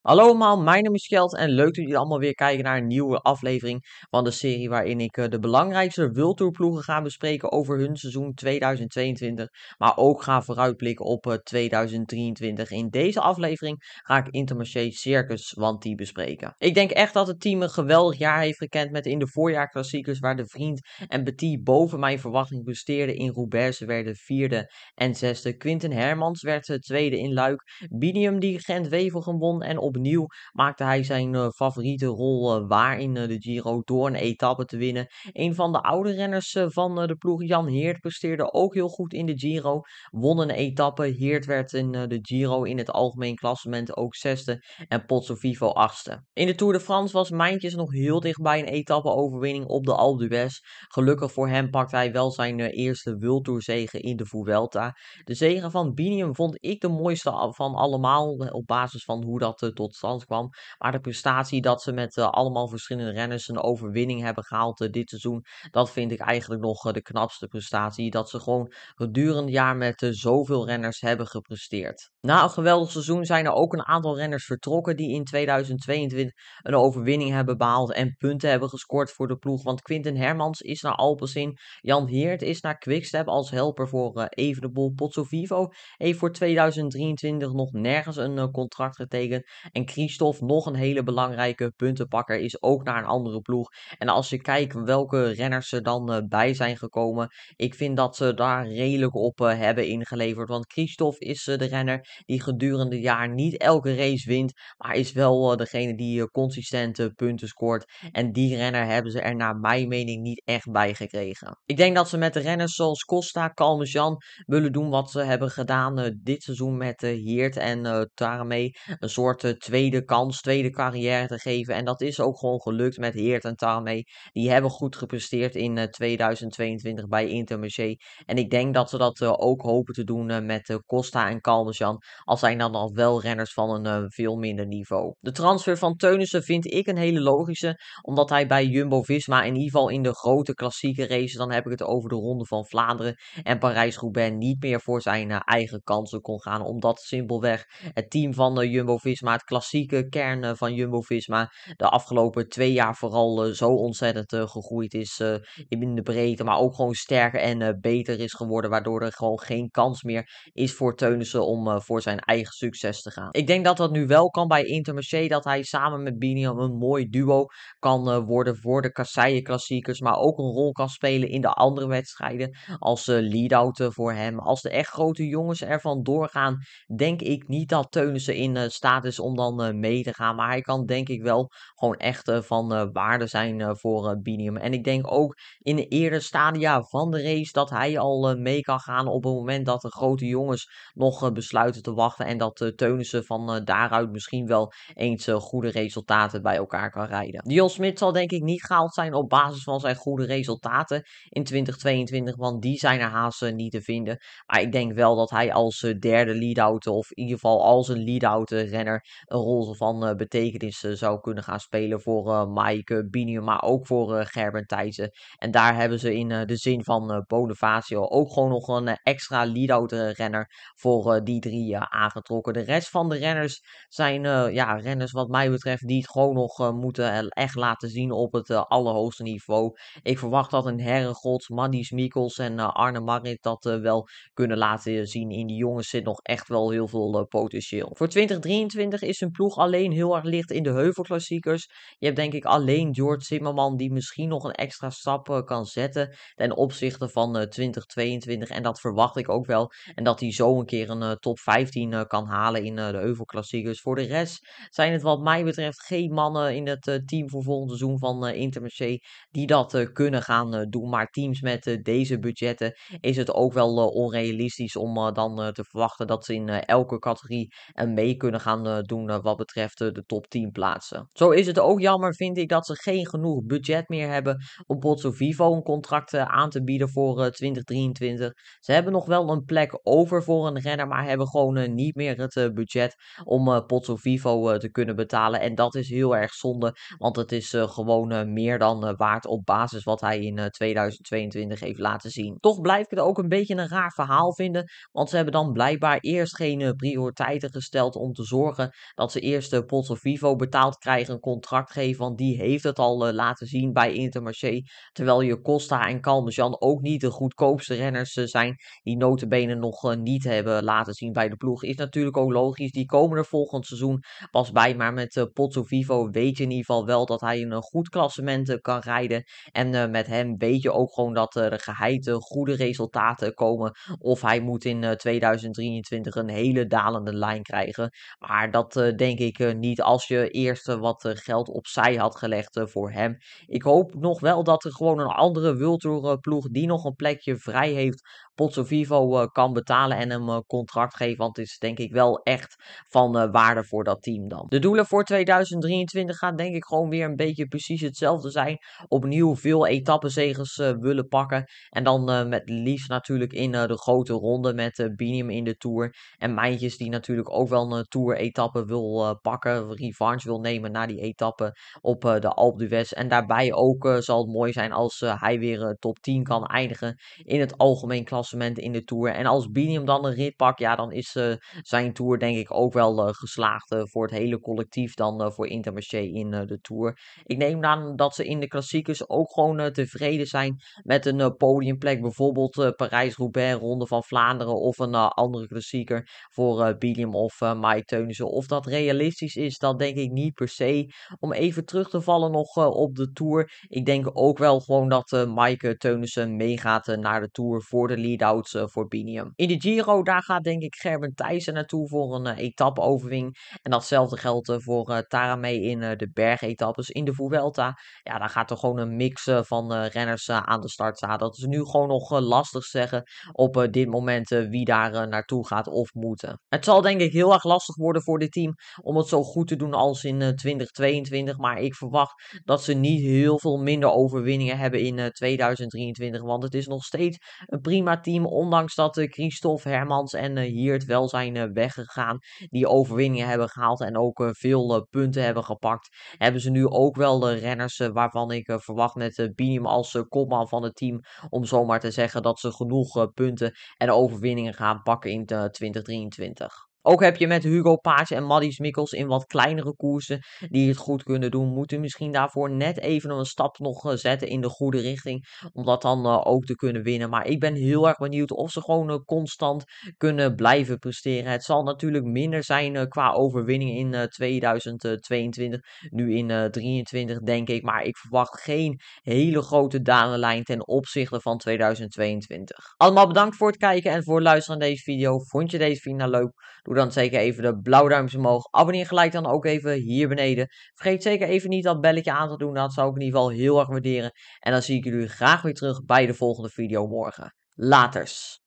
Hallo allemaal, mijn naam is Kjeld en leuk dat jullie allemaal weer kijken naar een nieuwe aflevering van de serie waarin ik uh, de belangrijkste World ploegen ga bespreken over hun seizoen 2022, maar ook ga vooruitblikken op uh, eh, 2023. In deze aflevering ga ik Intermarché Circus Wanty bespreken. Ik denk echt dat het team een geweldig jaar heeft gekend met in de voorjaarklassiekers waar de vriend en Petit boven mijn verwachting presteerden. In Roubaix ze werden vierde en zesde. Quinten Hermans werd uh, tweede in Luik. Binium die Gent-Wevelgem won en op opnieuw maakte hij zijn uh, favoriete rol uh, waar in uh, de Giro door een etappe te winnen. Een van de oude renners van de ploeg, Jan Heert, presteerde ook heel goed in de Giro. Won een etappe. Heert werd in de Giro in het algemeen klassement ook zesde en Pozzo Vivo achtste. In de Tour de France was Mijntjes nog heel dichtbij een etappe-overwinning op de Alpe d'Huez. Gelukkig voor hem pakte hij wel zijn eerste World in de Vuelta. De zegen van Binium vond ik de mooiste van allemaal op basis van hoe dat tot stand kwam. Maar de prestatie dat ze met uh, allemaal verschillende renners een overwinning hebben gehaald uh, dit seizoen, dat vind ik eigenlijk nog uh, de knapste prestatie. Dat ze gewoon gedurende jaar met zoveel renners hebben gepresteerd. Na een geweldig seizoen zijn er ook een aantal renners vertrokken die in 2022 een overwinning hebben behaald en punten hebben gescoord voor de ploeg. Want Quinten Hermans is naar Alpecin, Jan Heert is naar Quickstep als helper voor uh, Evenepoel. Pozzo Vivo heeft voor 2023 nog nergens een contract getekend. En Christophe, nog een hele belangrijke puntenpakker, is ook naar een andere ploeg. En als je kijkt welke renners er dan uh, bij zijn gekomen, ik vind dat ze daar redelijk op hebben ingeleverd. Want Christophe is de renner die gedurende het jaar niet elke race wint, maar is wel degene die consistente punten scoort. En die renner hebben ze er naar mijn mening niet echt bij gekregen. Ik denk dat ze met de renners zoals Costa, Calmejean willen doen wat ze hebben gedaan dit seizoen met Heert en Tarame. Een soort tweede kans, tweede carrière te geven. En dat is ook gewoon gelukt met Heert en Tarme. Die hebben goed gepresteerd in 2022 eh, bij Intermarché. En ik denk dat ze dat ook hopen te doen met Costa en Calmejean. Al zijn dan al wel renners van een veel minder niveau. De transfer van Teunissen vind ik een hele logische. Omdat hij bij Jumbo-Visma in ieder geval in de grote klassieke races. Dan heb ik het over de Ronde van Vlaanderen en Parijs-Roubaix niet meer voor zijn eigen kansen kon gaan. Omdat simpelweg het team van Jumbo-Visma het klassieke kern eh, van Jumbo-Visma de afgelopen twee jaar vooral eh, zo ontzettend eh, gegroeid is in de breedte, maar ook gewoon sterker en beter is geworden, waardoor er gewoon geen kans meer is voor Teunissen om voor zijn eigen succes te gaan. Ik denk dat dat nu wel kan bij Intermarché, dat hij samen met Biniam een mooi duo kan worden voor de kasseien klassiekers, maar ook een rol kan spelen in de andere wedstrijden als lead-out voor hem. Als de echt grote jongens ervan doorgaan, denk ik niet dat Teunissen in staat is om dan uh, mee te gaan. Maar hij kan denk ik wel gewoon echt uh, van uh, waarde zijn voor Binium. En ik denk ook in de eerder stadia van de race dat hij al mee kan gaan op het moment dat de grote jongens nog besluiten te wachten. En dat uh, Teunissen van daaruit misschien wel eens goede resultaten bij elkaar kan rijden. Dion Smit zal denk ik niet gehaald zijn op basis van zijn goede resultaten in 2022. Want die zijn er haast niet te vinden. Maar ik denk wel dat hij als derde lead-out of in ieder geval als een lead-out renner een rol van uh, betekenis uh, zou kunnen gaan spelen voor uh, Mike Binium, maar ook voor Gerben Thijssen. En daar hebben ze in de zin van Bonifacio ook gewoon nog een extra lead-out renner voor die drie aangetrokken. De rest van de renners zijn ja, renners wat mij betreft die het gewoon nog moeten echt laten zien op het allerhoogste niveau. Ik verwacht dat een Herregods, Maddies Mikkels en Arne Marit dat wel kunnen laten zien. In die jongens zit nog echt wel heel veel potentieel. Voor 2023 is hun ploeg alleen heel erg licht in de heuvelklassiekers. Je hebt denk ik alleen George Zimmerman die misschien nog een extra stap kan zetten ten opzichte van uh, eh, 2022. En dat verwacht ik ook wel. En dat hij zo een keer een top 15 kan halen in de heuvelklassiekers. Voor de rest zijn het wat mij betreft geen mannen in het team voor volgend seizoen van Intermarché die dat kunnen gaan doen. Maar teams met deze budgetten is het ook wel onrealistisch om dan te verwachten dat ze in elke categorie mee kunnen gaan doen wat betreft de top 10 plaatsen. Zo is het ook jammer, vind ik, dat ze geen genoeg budget meer hebben om Pozzo Vivo een contract aan te bieden voor 2023. Ze hebben nog wel een plek over voor een renner, maar hebben gewoon niet meer het budget om Pozzo Vivo te kunnen betalen. En dat is heel erg zonde, want het is gewoon meer dan waard op basis wat hij in 2022 heeft laten zien. Toch blijf ik het ook een beetje een raar verhaal vinden, want ze hebben dan blijkbaar eerst geen prioriteiten gesteld om te zorgen dat ze eerst de Pozzo Vivo betaald krijgen, een contract geven, want die heeft het al laten zien bij Intermarché. Terwijl je Costa en Calmejean ook niet de goedkoopste renners zijn, die notenbenen nog niet hebben laten zien bij de ploeg. Is natuurlijk ook logisch, die komen er volgend seizoen pas bij, maar met Pozzo Vivo weet je in ieder geval wel dat hij een goed klassement kan rijden. En met hem weet je ook gewoon dat er geheid goede resultaten komen. Of hij moet in 2023 een hele dalende lijn krijgen. Maar dat denk ik niet als je eerst wat geld opzij had gelegd voor hem. Ik hoop nog wel dat er gewoon een andere World ploeg die nog een plekje vrij heeft Pozzo Vivo kan betalen en hem contract geven. Want het is denk ik wel echt van waarde voor dat team dan. De doelen voor 2023 gaan denk ik gewoon weer een beetje precies hetzelfde zijn. Opnieuw veel etappenzegers willen pakken. En dan met liefst natuurlijk in de grote ronde met Binium in de Tour. En Mijntjes die natuurlijk ook wel een Tour-etappe wil pakken. Revanche wil nemen na die etappe op de Alpe d'Huez. En daarbij ook zal het mooi zijn als hij weer top 10 kan eindigen in het algemeen klassement in de Tour. En als Binium dan een rit pakt, ja, dan is zijn Tour denk ik ook wel geslaagd voor het hele collectief dan voor Intermarché in de Tour. Ik neem aan dat ze in de klassiekers ook gewoon tevreden zijn met een podiumplek. Bijvoorbeeld Parijs-Roubaix, Ronde van Vlaanderen of een andere klassieker voor Binium of Mike Teunissen. Of dat realistisch is, dat denk ik niet per se. Om even terug te vallen nog op de Tour. Ik denk ook wel gewoon dat Mike Teunissen meegaat naar de Tour voor de lead-outs voor Binium. In de Giro, daar gaat denk ik Gerben Thijssen naartoe voor een etappe-overwinning. En datzelfde geldt voor Taramee in de bergetappes. In de Vuelta, ja, daar gaat er gewoon een mix van renners aan de start staan. Dat is nu gewoon nog lastig zeggen op dit moment wie daar naartoe gaat of moeten. Het zal denk ik heel erg lastig worden voor dit team om het zo goed te doen als in 2022. Maar ik verwacht dat ze niet heel veel minder overwinningen hebben in 2023. Want het is nog steeds een prima team. Ondanks dat Christophe Hermans en hier het wel zijn weggegaan. Die overwinningen hebben gehaald en ook veel punten hebben gepakt. Hebben ze nu ook wel de renners waarvan ik verwacht met Binium als kopman van het team. Om zomaar te zeggen dat ze genoeg punten en overwinningen gaan pakken in 2023. Ook heb je met Hugo Paas en Maddie Mikkels in wat kleinere koersen die het goed kunnen doen. Moeten misschien daarvoor net even een stap nog zetten in de goede richting. Om dat dan ook te kunnen winnen. Maar ik ben heel erg benieuwd of ze gewoon constant kunnen blijven presteren. Het zal natuurlijk minder zijn qua overwinning in 2022. Nu in 2023 denk ik. Maar ik verwacht geen hele grote dalenlijn ten opzichte van 2022. Allemaal bedankt voor het kijken en voor het luisteren naar deze video. Vond je deze video nou leuk? Doe dan zeker even de blauwe duimpjes omhoog. Abonneer gelijk dan ook even hier beneden. Vergeet zeker even niet dat belletje aan te doen. Dat zou ik in ieder geval heel erg waarderen. En dan zie ik jullie graag weer terug bij de volgende video morgen. Laters.